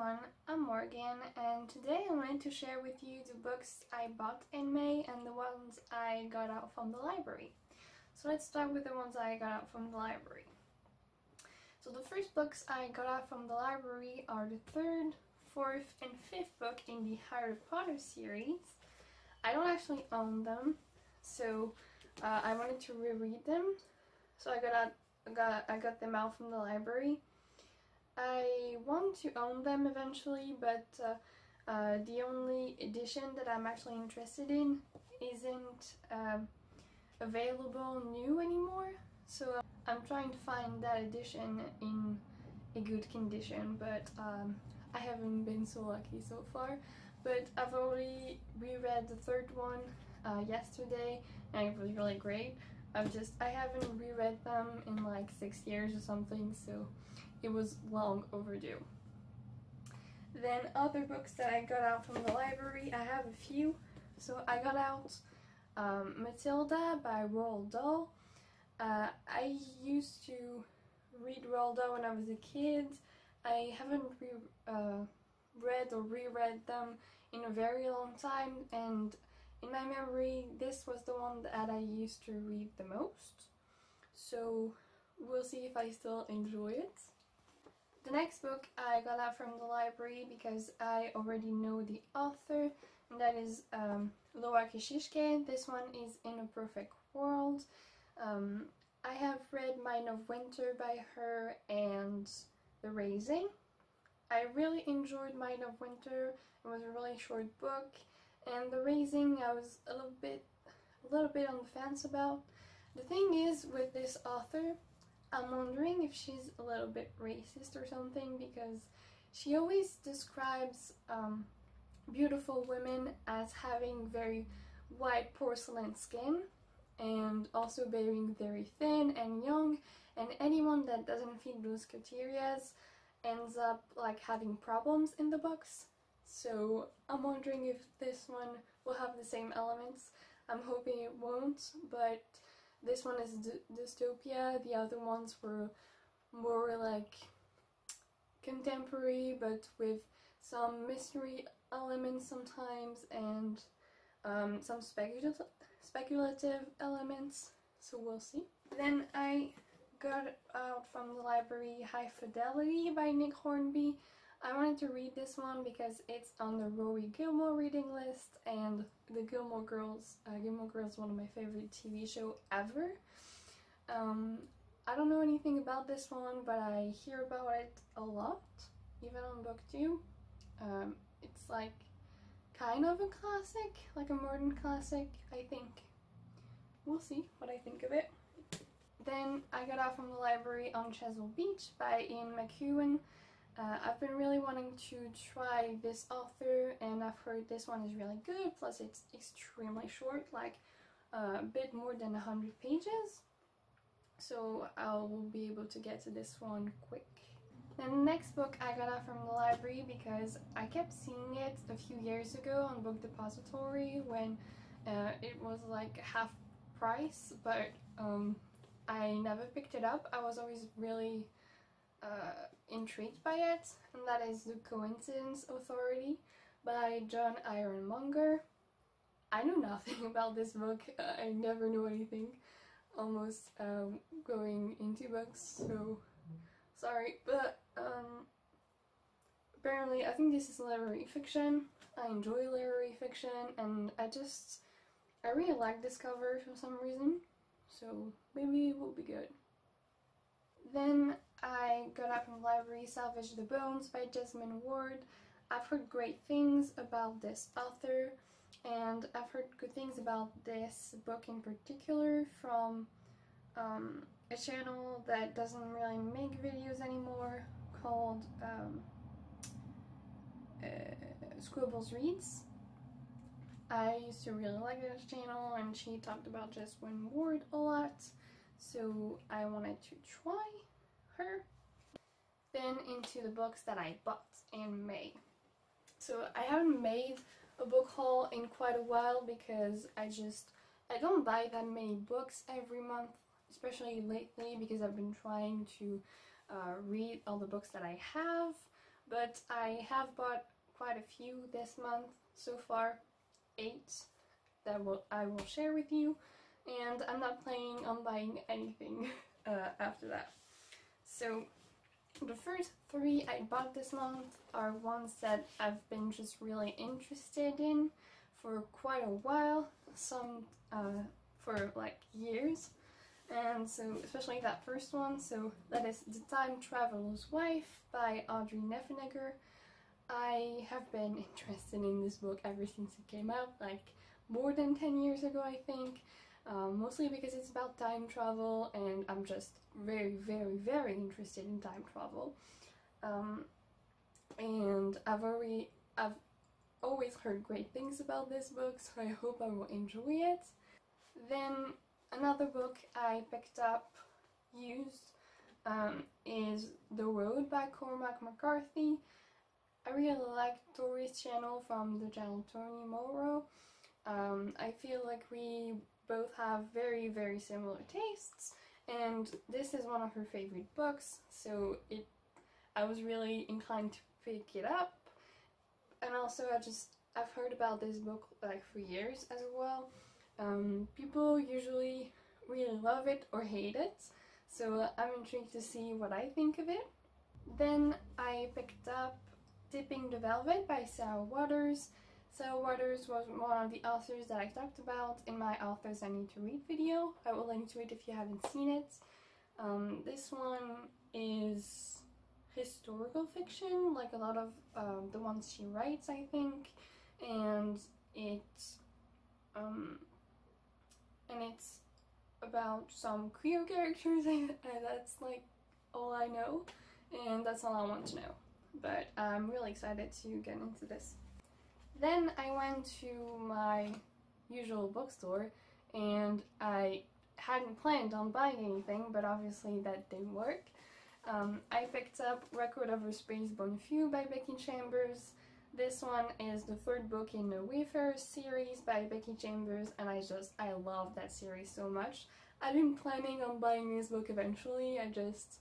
everyone, I'm Morgane and today I wanted to share with you the books I bought in May and the ones I got out from the library. So let's start with the ones I got out from the library. So the first books I got out from the library are the third, fourth and fifth book in the Harry Potter series. I don't actually own them, so uh, I wanted to reread them. So I got, out, got, I got them out from the library I want to own them eventually, but uh, uh, the only edition that I'm actually interested in isn't um, available new anymore. So I'm trying to find that edition in a good condition, but um, I haven't been so lucky so far. But I've already reread the third one uh, yesterday and it was really great. I've just, I haven't reread them in like six years or something, so it was long overdue. Then other books that I got out from the library, I have a few. So I got out um, Matilda by Roald Dahl. Uh, I used to read Roald Dahl when I was a kid. I haven't re uh, read or reread them in a very long time and in my memory, this was the one that I used to read the most. So we'll see if I still enjoy it. The next book I got out from the library because I already know the author, and that is um, Laura Kasischke. This one is In a Perfect World. Um, I have read Mind of Winter by her and The Raising. I really enjoyed Mind of Winter. It was a really short book and the raising I was a little bit a little bit on the fence about. The thing is with this author, I'm wondering if she's a little bit racist or something because she always describes um, beautiful women as having very white porcelain skin and also being very thin and young and anyone that doesn't fit those criteria ends up like having problems in the books so I'm wondering if this one will have the same elements. I'm hoping it won't, but this one is dystopia. The other ones were more like contemporary, but with some mystery elements sometimes and um, some speculative, speculative elements. So we'll see. Then I got out from the library High Fidelity by Nick Hornby. I wanted to read this one because it's on the Rory Gilmore reading list and the Gilmore Girls, uh, Gilmore Girls is one of my favorite TV show ever. Um, I don't know anything about this one but I hear about it a lot, even on booktube. Um, it's like kind of a classic, like a modern classic, I think. We'll see what I think of it. Then I got out from the library on Chesil Beach by Ian McEwan. Uh, I've been really wanting to try this author and I've heard this one is really good plus it's extremely short like uh, a bit more than 100 pages so I'll be able to get to this one quick. The next book I got out from the library because I kept seeing it a few years ago on Book Depository when uh, it was like half price but um, I never picked it up. I was always really uh, intrigued by it, and that is The Coincidence Authority by John Ironmonger. I knew nothing about this book, I never knew anything almost um, going into books, so sorry, but um, apparently I think this is literary fiction. I enjoy literary fiction, and I just, I really like this cover for some reason, so maybe it will be good. Then I got out from the library Salvage the Bones by Jesmyn Ward. I've heard great things about this author and I've heard good things about this book in particular from um, a channel that doesn't really make videos anymore called um, uh, Squibbles Reads. I used to really like this channel and she talked about Jesmyn Ward a lot so I wanted to try her. Then into the books that I bought in May. So I haven't made a book haul in quite a while because I just I don't buy that many books every month especially lately because I've been trying to uh, read all the books that I have but I have bought quite a few this month so far, eight that will I will share with you, and I'm not planning on buying anything uh, after that. So the first three I bought this month are ones that I've been just really interested in for quite a while, some uh, for like years. And so, especially that first one, so that is The Time Traveler's Wife by Audrey Niffenegger. I have been interested in this book ever since it came out, like more than 10 years ago, I think. Um, mostly because it's about time travel, and I'm just very, very, very interested in time travel. Um, and I've already, I've always heard great things about this book, so I hope I will enjoy it. Then another book I picked up used um, is The Road by Cormac McCarthy. I really like Tori's channel from the channel Tony Morrow. I feel like we both have very very similar tastes and this is one of her favorite books so it I was really inclined to pick it up and also I just I've heard about this book like for years as well um, people usually really love it or hate it, so I'm intrigued to see what I think of it. Then I picked up Tipping the Velvet by Sarah Waters. Sarah Waters was one of the authors that I talked about in my Authors I Need to Read video. I will link to it if you haven't seen it. Um, this one is historical fiction, like a lot of um, the ones she writes, I think, and it um, and it's about some queer characters that's like all I know and that's all I want to know but I'm really excited to get into this. Then I went to my usual bookstore and I hadn't planned on buying anything but obviously that didn't work. Um, I picked up Record of a Spaceborn Few by Becky Chambers this one is the third book in the Wayfarer series by Becky Chambers and I just, I love that series so much. I've been planning on buying this book eventually, I just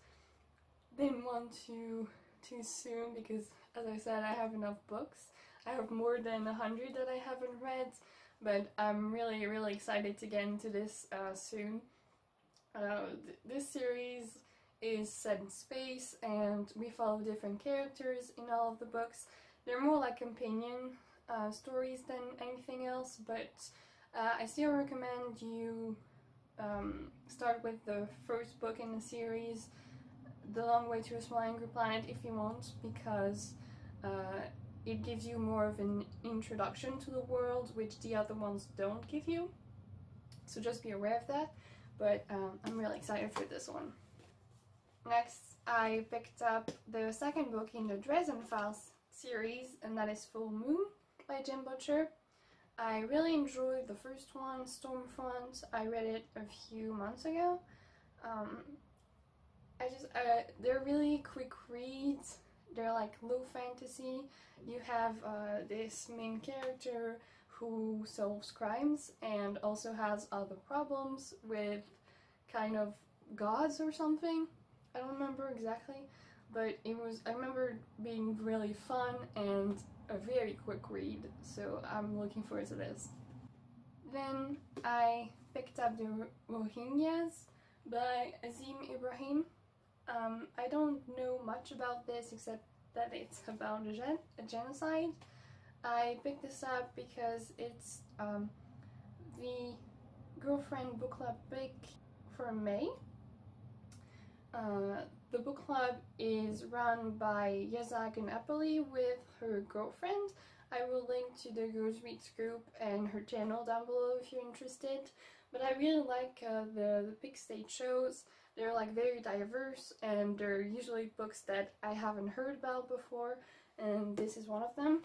didn't want to too soon because as I said I have enough books. I have more than a hundred that I haven't read but I'm really really excited to get into this uh, soon. Uh, th this series is set in space and we follow different characters in all of the books they're more like companion uh, stories than anything else, but uh, I still recommend you um, start with the first book in the series, The Long Way to a Small Angry Planet, if you want, because uh, it gives you more of an introduction to the world, which the other ones don't give you. So just be aware of that, but um, I'm really excited for this one. Next, I picked up the second book in the Dresden Files series, and that is Fool Moon by Jim Butcher. I really enjoyed the first one, Stormfront. I read it a few months ago. Um, I just, uh, they're really quick reads. They're like low fantasy. You have uh, this main character who solves crimes and also has other problems with kind of gods or something. I don't remember exactly but it was I remember being really fun and a very quick read so I'm looking forward to this. Then I picked up the Rohingyas by Azeem Ibrahim. Um, I don't know much about this except that it's about a, gen a genocide. I picked this up because it's um, the girlfriend book club pick for May. Uh, the book club is run by Yazag Napoli with her girlfriend. I will link to the Girls group and her channel down below if you're interested. But I really like uh, the, the picks they chose. They're like very diverse and they're usually books that I haven't heard about before and this is one of them.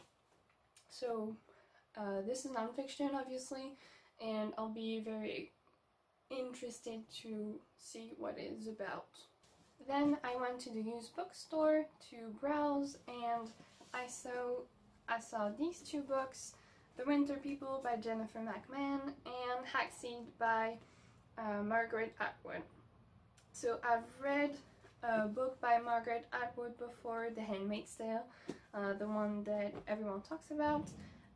So uh, this is nonfiction obviously and I'll be very interested to see what it is about. Then I went to the used bookstore to browse and I saw I saw these two books, The Winter People by Jennifer McMahon and Hag-Seed by uh, Margaret Atwood. So I've read a book by Margaret Atwood before, The Handmaid's Tale, uh, the one that everyone talks about.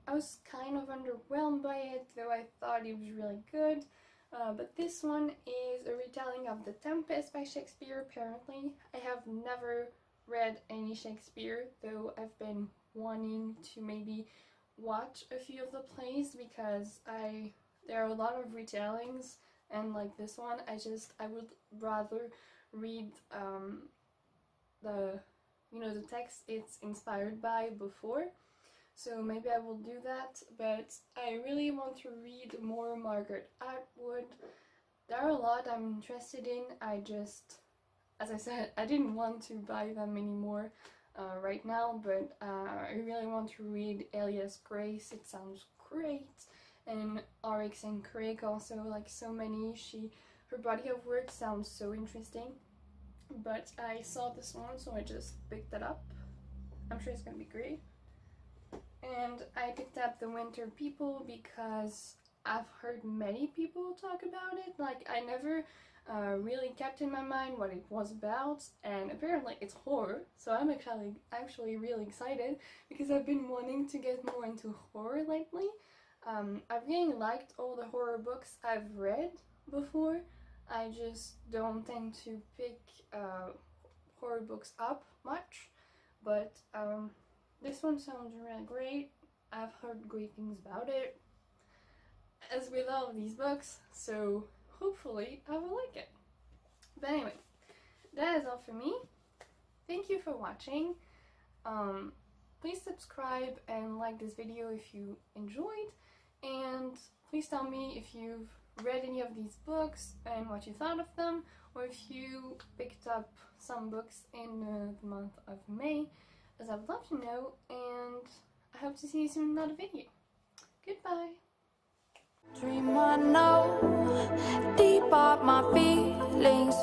I was kind of underwhelmed by it, though I thought it was really good. Uh, but this one is a retelling of The Tempest by Shakespeare, apparently. I have never read any Shakespeare, though I've been wanting to maybe watch a few of the plays because I there are a lot of retellings and like this one I just I would rather read um, the you know the text it's inspired by before. So maybe I will do that but I really want to read more Margaret Atwood. There are a lot I'm interested in. I just as I said I didn't want to buy them anymore uh, right now but uh, I really want to read Alias Grace. It sounds great and Oryx and Crake also like so many. She her body of work sounds so interesting. But I saw this one so I just picked it up. I'm sure it's gonna be great. And I picked up The Winter People because I've heard many people talk about it. Like I never uh, really kept in my mind what it was about and apparently it's horror so I'm actually actually really excited because I've been wanting to get more into horror lately um, I really liked all the horror books I've read before. I just don't tend to pick uh, horror books up much, but um, this one sounds really great. I've heard great things about it, as with all of these books, so hopefully I will like it. But anyway, that is all for me. Thank you for watching. Um, please subscribe and like this video if you enjoyed and please tell me if you've read any of these books and what you thought of them or if you picked up some books in uh, the month of May as I would love to know and I hope to see you soon in another video. Goodbye! Dream I know deep up my feelings